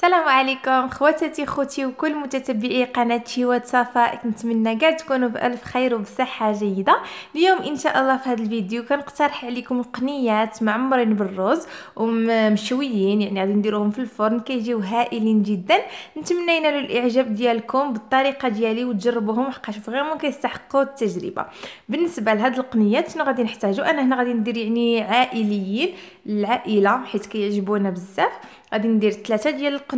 السلام عليكم خواتاتي خوتي وكل متتبعي قناه شيوات صفاء كنتمنى كاع تكونوا بألف خير وبصحة جيدة. اليوم إن شاء الله في هذا الفيديو كنقترح عليكم القنيات معمرين بالرز ومشويين يعني غادي نديروهم في الفرن كيجيو هائلين جدا. نتمنى ينالوا الإعجاب ديالكم بالطريقة ديالي وتجربوهم حقاش فريمون كيستحقوا التجربة. بالنسبة لهاد القنيات شنو غادي نحتاجو؟ أنا هنا غادي ندير يعني عائليين العائلة حيت كيعجبونا بزاف. غادي ندير ثلاثة ديال القنيات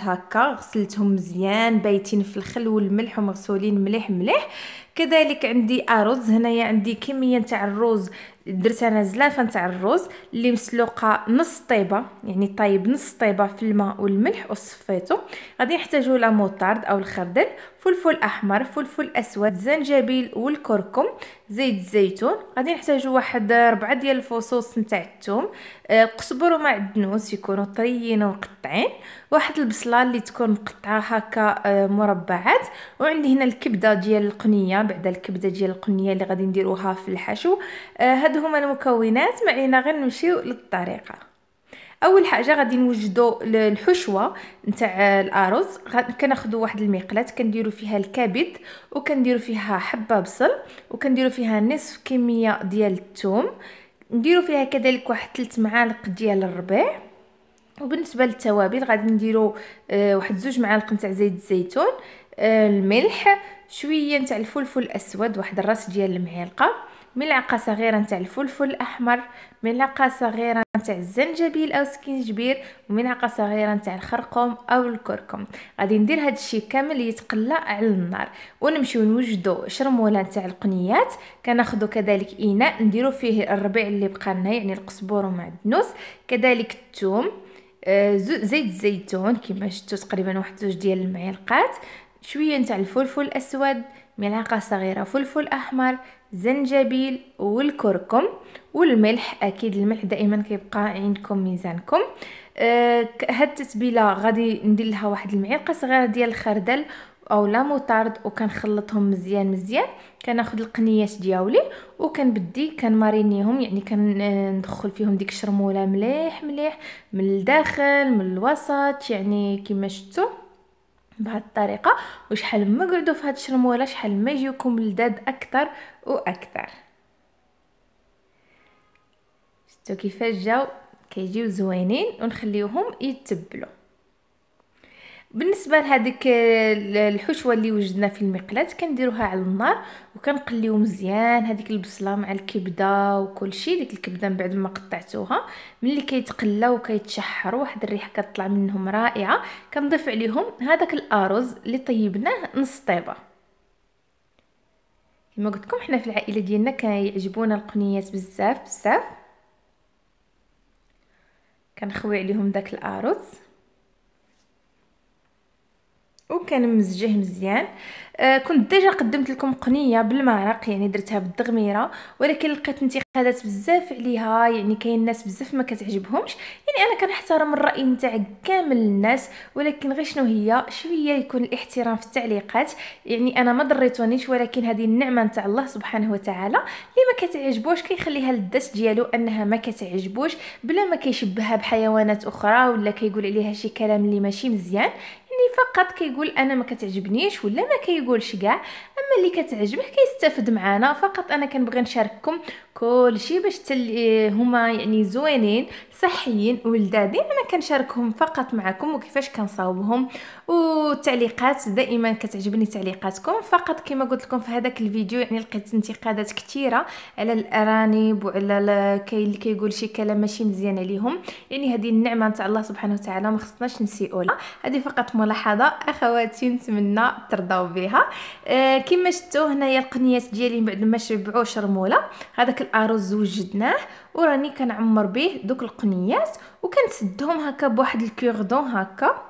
هكا غسلتهم مزيان بايتين في الخل والملح ومغسولين مليح مليح. كذلك عندي أرز هنايا عندي كمية تاع الرز درت أنا زلافة تاع الرز اللي مسلوقة نص طيبة يعني طيب نص طيبة في الماء والملح وصفيته. غادي نحتاجو لا موطارد أو الخردل فلفل أحمر فلفل أسود زنجبيل والكركم زيت الزيتون. غادي نحتاجو واحد ربعة ديال الفصوص نتاع الثوم القزبر ومعدنوس يكونوا طريين ومقطعين. واحد البصلة اللي تكون مقطعة هكا آه، مربعات. وعندي هنا الكبدة ديال القنية بعد الكبدة ديال القنية اللي غادي نديروها في الحشو. آه، هادو هما المكونات معينا غير نمشيو للطريقة. أول حاجة غادي نوجدوا الحشوة نتاع الأرز. كناخذوا واحد المقلاه كنديروا فيها الكبد وكنديروا فيها حبة بصل وكنديروا فيها نصف كمية ديال الثوم نديروا فيها كذلك واحد 3 معالق ديال الربيع. وبالنسبة للتوابل غادي نديروا آه واحد زوج معالق نتاع زيت الزيتون. الملح شوية نتاع الفلفل الأسود واحد الراس ديال المعلقة ملعقة صغيرة نتاع الفلفل الأحمر ملعقة صغيرة نتاع الزنجبيل أو سكينجبير وملعقة صغيرة نتاع الخرقوم أو الكركم. غادي ندير هذا الشيء كامل يتقلى على النار. ونمشيو نوجدوا شرمولة نتاع القنيات. كناخذوا كذلك اناء نديروا فيه الربيع اللي بقى لنا يعني القزبور ومعدنوس كذلك الثوم آه، زيت الزيتون كما شفتوا تقريبا واحد زوج ديال المعلقات. شوية نتاع الفلفل الأسود ملعقة صغيرة فلفل أحمر زنجبيل والكركم والملح. أكيد الملح دائما كيبقى عندكم ميزانكم. آه هاد التتبيلة غادي ندير لها واحد المعلقة صغيرة ديال الخردل أو لا موطارد وكنخلطهم مزيان مزيان. كناخذ القنيات ديالي وكنبدي كنمارينيهم يعني كندخل فيهم ديك الشرمولة مليح مليح من الداخل من الوسط يعني كما شفتوا بهذه الطريقة وشحال ما قعدوا في هاد الشرمولة شحال ما يجيوكم لذاذ أكثر وأكثر شفتوا كيفاش جاو؟ كيجيو زوينين ونخليوهم يتبلوا بالنسبة لهذيك الحشوة اللي وجدنا في المقلاة كنديروها على النار وكنقليو مزيان هذيك البصلة مع الكبدة وكل شيء ديك الكبدة من بعد ما قطعتوها ملي كيتقلى وكيتشحروا واحد الريحة كتطلع منهم رائعة كنضيف عليهم هذاك الأرز اللي طيبناه نص طيبة. كما قلت لكم حنا في العائلة ديالنا كيعجبونا القنيات بزاف بزاف. كنخوي عليهم داك الأرز. وكنمزجيه مزيان. آه كنت ديجا قدمت لكم قنية بالمرق يعني درتها بالدغميرة ولكن لقيت انتقادات بزاف عليها يعني كاين الناس بزاف ما كتعجبهمش. يعني أنا كنحترم الرأي نتاع كامل الناس ولكن غير شنو هي؟ شوية يكون الاحترام في التعليقات. يعني أنا ما ضريتونيش ولكن هذه النعمة نتاع الله سبحانه وتعالى. اللي ما كتعجبوش كيخليها للدس ديالو أنها ما كتعجبوش بلا ما كيشبهها بحيوانات أخرى ولا كيقول عليها شي كلام اللي ماشي مزيان. يعني فقط كيقول أنا ما كتعجبنيش ولا ما كيقولش كاع أما اللي كتعجبه كيستافد معنا فقط أنا كنبغي نشارككم كل شيء باش تل... هما يعني زوينين صحيين ولذاذين أنا كنشاركهم فقط معكم وكيفاش كنصاوبهم. والتعليقات دائما كتعجبني تعليقاتكم. فقط كما قلت لكم في هذاك الفيديو يعني لقيت انتقادات كثيره على الأرانب وعلى كاين اللي كيقول شي كلام ماشي مزيان عليهم. يعني هذه النعمة نتاع الله سبحانه وتعالى ما خصناش نسيئوا هذه فقط ملاحظة. أخواتي نتمنى ترضاو بها. آه كما شفتوا هنايا القنيات ديالي بعد ما شبعوا شرمولة. هذاك الارز وجدناه وراني كنعمر به دوك القنيات وكنسدهم هكا بواحد الكوردون هكا.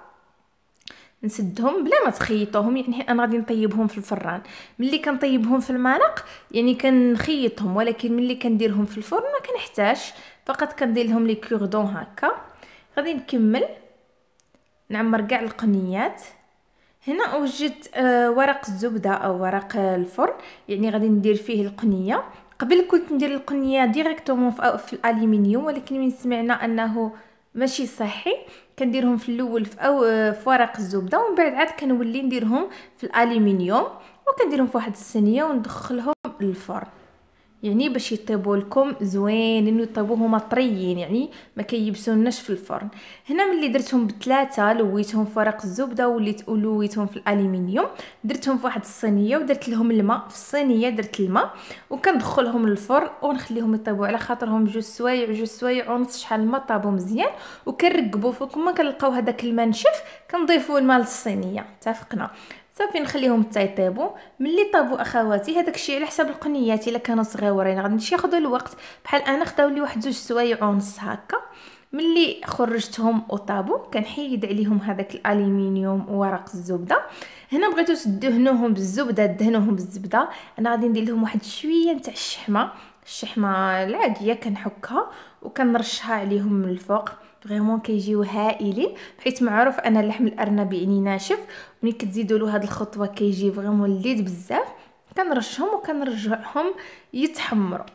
نسدهم بلا ما تخيطوهم يعني أنا غادي نطيبهم في الفران. ملي كنطيبهم في المرق يعني كنخيطهم ولكن ملي كنديرهم في الفرن ما كنحتاج فقط كندير لهم لي كوردون هكا. غادي نكمل. نعمر كاع القنيات. هنا وجدت آه ورق الزبدة أو ورق الفرن. يعني غادي ندير فيه القنية. قبل كنت ندير القنية directement في, الالومنيوم ولكن من سمعنا أنه ماشي صحي. كنديرهم في الأول في أو في ورق الزبدة ومن بعد عاد كنولي نديرهم في الالومنيوم وكنديرهم في واحد الصينية وندخلهم للفرن. يعني باش يطيبوا لكم زوينين ويطيبوا هما طريين يعني ما كيبسوناش في الفرن. هنا ملي درتهم بثلاثه لويتهم في ورق الزبدة وليت لويتهم في الالومنيوم درتهم في واحد الصينية ودرت لهم الماء. في الصينية درت الماء وكندخلهم للفرن ونخليهم يطيبوا. على خاطرهم جوج سوايع جوج سوايع ونص شحال الماء طابوا مزيان وكنرقبوا فوق. ما كنلقاو هذاك الماء نشف كنضيفوا الماء للصينية. اتفقنا. صافي نخليهم تيطيبوا. ملي طابوا أخواتي هذاك الشيء على حساب القنيات إلا كانوا صغيورين غادي نمشي ياخذوا الوقت. بحال أنا خداو لي واحد جوج سوايع ونص هكا. ملي خرجتهم وطابوا كنحيد عليهم هذاك الالومنيوم وورق الزبدة. هنا بغيتو تدهنوهم بالزبدة دهنوهم بالزبدة. أنا غادي ندير لهم واحد شوية نتاع الشحمة. الشحمة العادية كنحكها وكنرشها عليهم من الفوق. vraiment كيجيو هائلين حيت معروف أن اللحم الارنب يعني ناشف ملي كتزيدوا له هذه الخطوة كيجي vraiment لذيذ بزاف كنرشهم وكنرجعهم يتحمروا.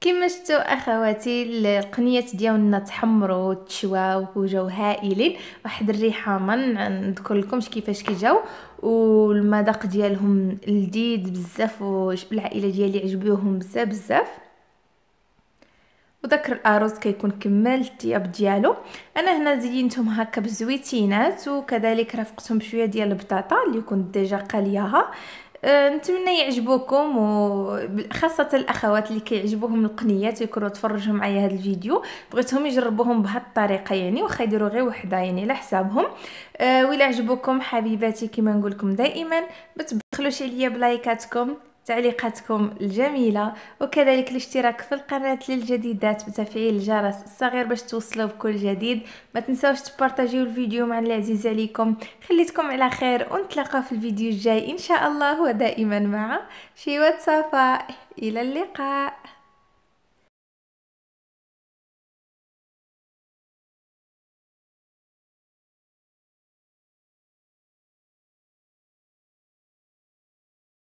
كما شفتوا أخواتي القنيات ديالنا تحمروا وتشواو وجاو هائلين. واحد الريحة ما نذكر لكمش كيفاش كيجاو. والمذاق ديالهم لذيذ بزاف والعائلة ديالي عجبوهم بزاف بزاف. وداك الأرز كيكون كمل الطياب ديالو. أنا هنا زينتهم هكا بالزويتينات وكذلك رافقتهم بشوية ديال البطاطا اللي كنت ديجا قالياها أه نتمنى يعجبوكم وخاصه الأخوات اللي كيعجبوهم القنيات ويكونوا تفرجوا معايا هذا الفيديو. بغيتهم يجربوهم بهذه الطريقة يعني واخا يديروا غير وحدة يعني على حسابهم. أه ولا عجبوكم حبيباتي كما نقول لكم دائما ما تبخلوش عليا بلايكاتكم. تعليقاتكم الجميلة وكذلك الاشتراك في القناة للجديدات وتفعيل الجرس الصغير باش توصلوا بكل جديد. ما تنساوش تبارطاجيو الفيديو مع العزيز عليكم. خليتكم على خير ونتلاقى في الفيديو الجاي إن شاء الله ودائما مع شيوة صفاء. إلى اللقاء.